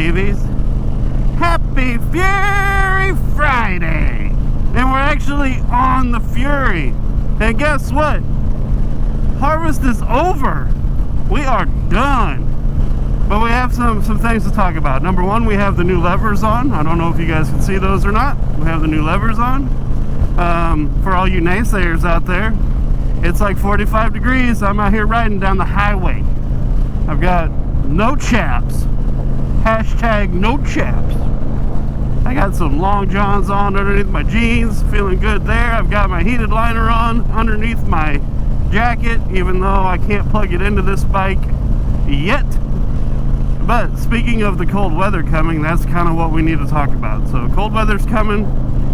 Stevies. Happy Fury Friday! And we're actually on the Fury. And guess what? Harvest is over. We are done. But we have some, some things to talk about. Number one, we have the new levers on. I don't know if you guys can see those or not. We have the new levers on. Um, for all you naysayers out there, it's like 45 degrees. I'm out here riding down the highway. I've got no chaps. Hashtag no chaps. I got some long johns on underneath my jeans, feeling good there. I've got my heated liner on underneath my jacket, even though I can't plug it into this bike yet. But speaking of the cold weather coming, that's kind of what we need to talk about. So cold weather's coming,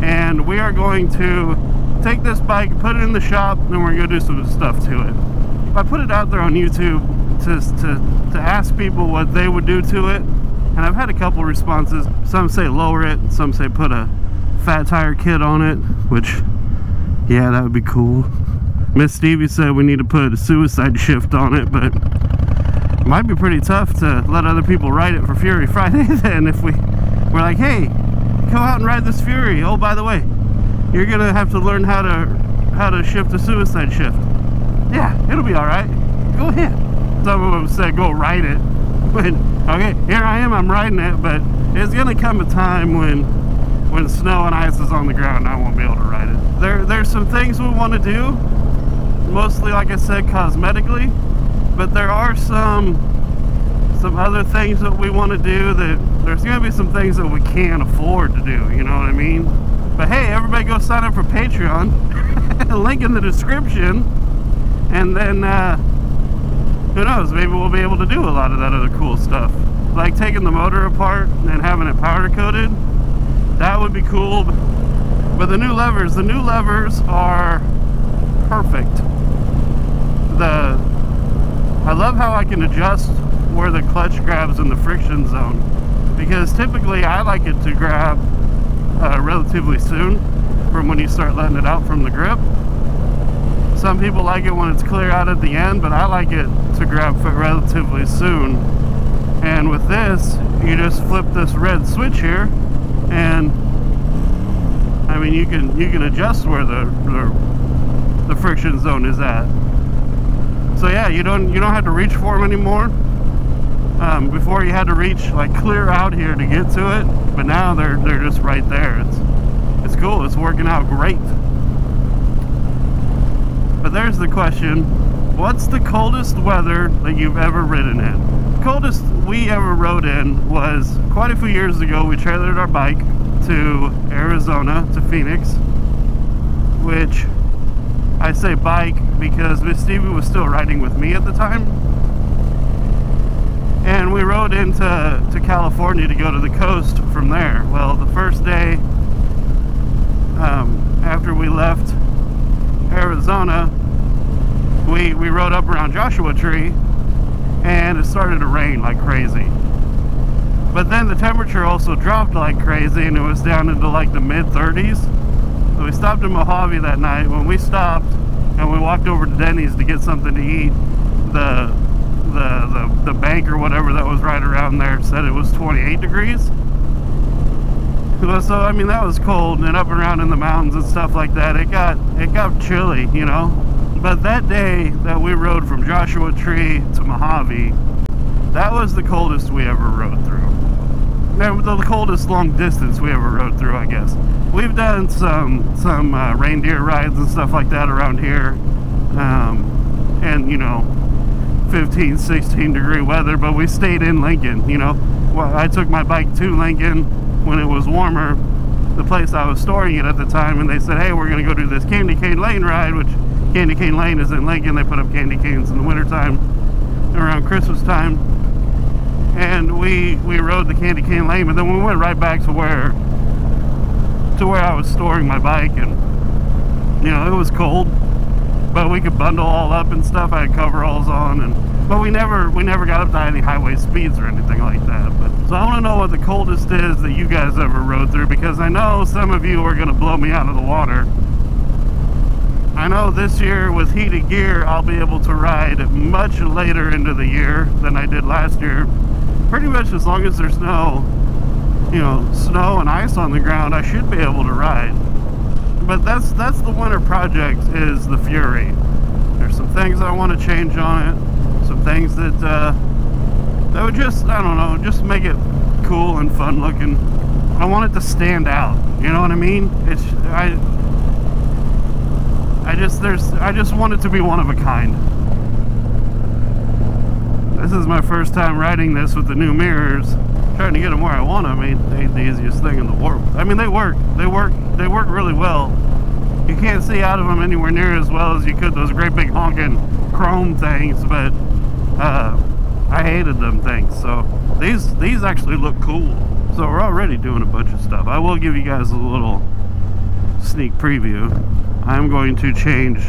and we are going to take this bike, put it in the shop, and we're going to do some stuff to it. I put it out there on YouTube to, to, to ask people what they would do to it, and I've had a couple responses. Some say lower it, some say put a fat tire kit on it, which, yeah, that would be cool. Miss Stevie said we need to put a suicide shift on it, but it might be pretty tough to let other people ride it for Fury Friday then if we we're like, hey, go out and ride this Fury. Oh, by the way, you're gonna have to learn how to how to shift a suicide shift. Yeah, it'll be all right. Go ahead. Some of them said go ride it. But okay, here I am, I'm riding it, but it's gonna come a time when when snow and ice is on the ground, I won't be able to ride it. There, there's some things we want to do, mostly, like I said, cosmetically, but there are some some other things that we want to do that there's going to be some things that we can't afford to do, you know what I mean? But hey, everybody go sign up for Patreon, link in the description, and then uh, who knows, maybe we'll be able to do a lot of that other cool stuff. Like taking the motor apart and having it powder coated. That would be cool. But the new levers, the new levers are perfect. The I love how I can adjust where the clutch grabs in the friction zone. Because typically I like it to grab uh, relatively soon from when you start letting it out from the grip. Some people like it when it's clear out at the end, but I like it to grab relatively soon. And with this, you just flip this red switch here, and I mean you can you can adjust where the the, the friction zone is at. So yeah, you don't you don't have to reach for them anymore. Um, before you had to reach like clear out here to get to it, but now they're they're just right there. It's it's cool. It's working out great. But there's the question, what's the coldest weather that you've ever ridden in? coldest we ever rode in was quite a few years ago. We trailered our bike to Arizona, to Phoenix, which I say bike because Miss Stevie was still riding with me at the time. And we rode into to California to go to the coast from there. Well, the first day um, after we left Arizona, we, we rode up around Joshua Tree and it started to rain like crazy. But then the temperature also dropped like crazy and it was down into like the mid 30s. So we stopped in Mojave that night. When we stopped and we walked over to Denny's to get something to eat, the the, the, the bank or whatever that was right around there said it was 28 degrees. So I mean that was cold and up around in the mountains and stuff like that. It got it got chilly, you know. But that day that we rode from Joshua Tree to Mojave, that was the coldest we ever rode through. The coldest long distance we ever rode through, I guess. We've done some some uh, reindeer rides and stuff like that around here, um, and you know, 15, 16 degree weather. But we stayed in Lincoln. You know, well, I took my bike to Lincoln when it was warmer. The place I was storing it at the time, and they said, "Hey, we're going to go do this Candy Cane Lane ride," which Candy Cane Lane is in Lincoln. They put up candy canes in the wintertime around Christmas time. And we we rode the candy cane lane but then we went right back to where to where I was storing my bike. And you know it was cold but we could bundle all up and stuff. I had coveralls on and but we never we never got up to any highway speeds or anything like that. But so I want to know what the coldest is that you guys ever rode through because I know some of you are going to blow me out of the water I know this year with heated gear I'll be able to ride much later into the year than I did last year pretty much as long as there's no, you know, snow and ice on the ground, I should be able to ride. But that's that's the winter project is the Fury. There's some things I want to change on it, some things that uh, that would just I don't know, just make it cool and fun looking. I want it to stand out. You know what I mean? It's I I just there's I just want it to be one of a kind. This is my first time riding this with the new mirrors. Trying to get them where I want them. They ain't the easiest thing in the world. I mean, they work. They work. They work really well. You can't see out of them anywhere near as well as you could those great big honking chrome things, but uh, I hated them things. So these these actually look cool. So we're already doing a bunch of stuff. I will give you guys a little sneak preview. I'm going to change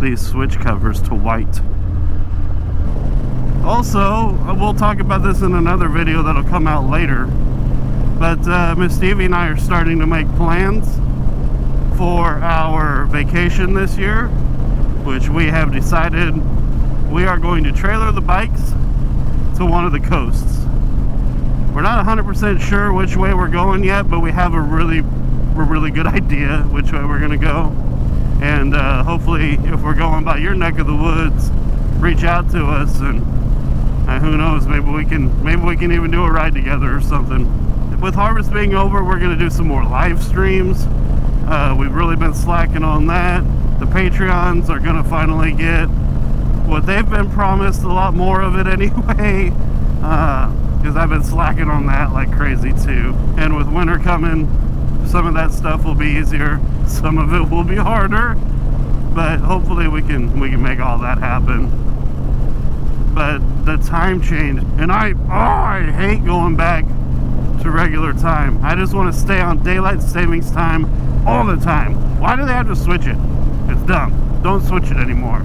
these switch covers to white. Also, we'll talk about this in another video that'll come out later. But uh, Miss Stevie and I are starting to make plans for our vacation this year, which we have decided we are going to trailer the bikes to one of the coasts. We're not 100% sure which way we're going yet, but we have a really, really good idea which way we're going to go. And uh, hopefully, if we're going by your neck of the woods, reach out to us and uh, who knows, maybe we can maybe we can even do a ride together or something. With harvest being over, we're going to do some more live streams. Uh, we've really been slacking on that. The Patreons are going to finally get what they've been promised, a lot more of it anyway. Because uh, I've been slacking on that like crazy too. And with winter coming, some of that stuff will be easier. Some of it will be harder. But hopefully we can we can make all that happen but the time change, And I, oh, I hate going back to regular time. I just want to stay on daylight savings time all the time. Why do they have to switch it? It's dumb. Don't switch it anymore.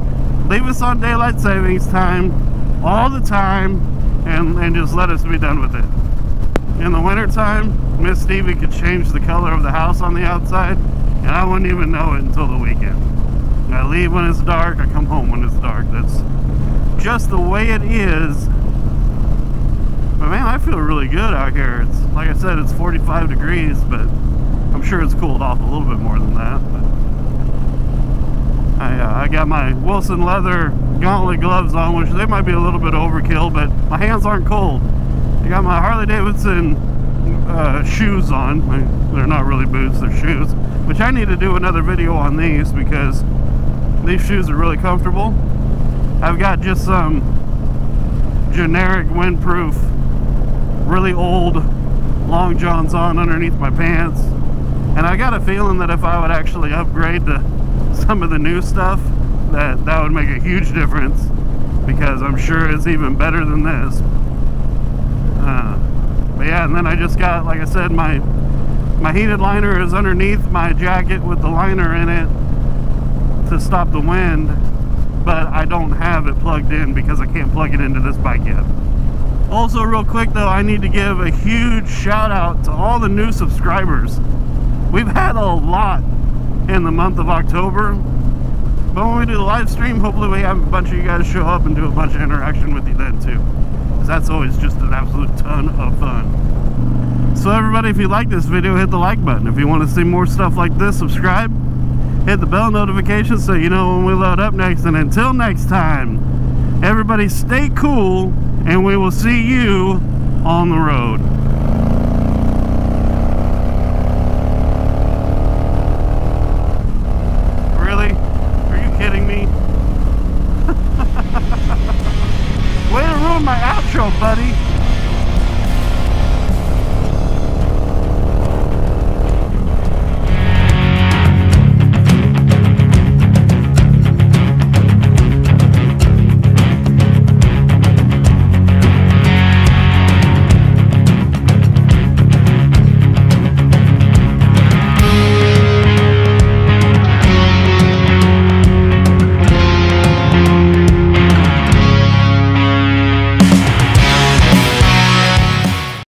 Leave us on daylight savings time all the time and, and just let us be done with it. In the wintertime, Miss Stevie could change the color of the house on the outside and I wouldn't even know it until the weekend. I leave when it's dark, I come home when it's dark. That's just the way it is. But man, I feel really good out here. It's like I said, it's 45 degrees, but I'm sure it's cooled off a little bit more than that. But I, uh, I got my Wilson leather gauntlet gloves on, which they might be a little bit overkill, but my hands aren't cold. I got my Harley Davidson uh, shoes on. They're not really boots, they're shoes. Which I need to do another video on these because these shoes are really comfortable. I've got just some generic windproof, really old long johns on underneath my pants. And I got a feeling that if I would actually upgrade to some of the new stuff, that that would make a huge difference because I'm sure it's even better than this. Uh, but yeah, and then I just got, like I said, my my heated liner is underneath my jacket with the liner in it to stop the wind but I don't have it plugged in because I can't plug it into this bike yet. Also, real quick though, I need to give a huge shout out to all the new subscribers. We've had a lot in the month of October, but when we do the live stream, hopefully we have a bunch of you guys show up and do a bunch of interaction with you then too. Because that's always just an absolute ton of fun. So everybody, if you like this video, hit the like button. If you want to see more stuff like this, subscribe hit the bell notification so you know when we load up next. And until next time, everybody stay cool and we will see you on the road. buddy.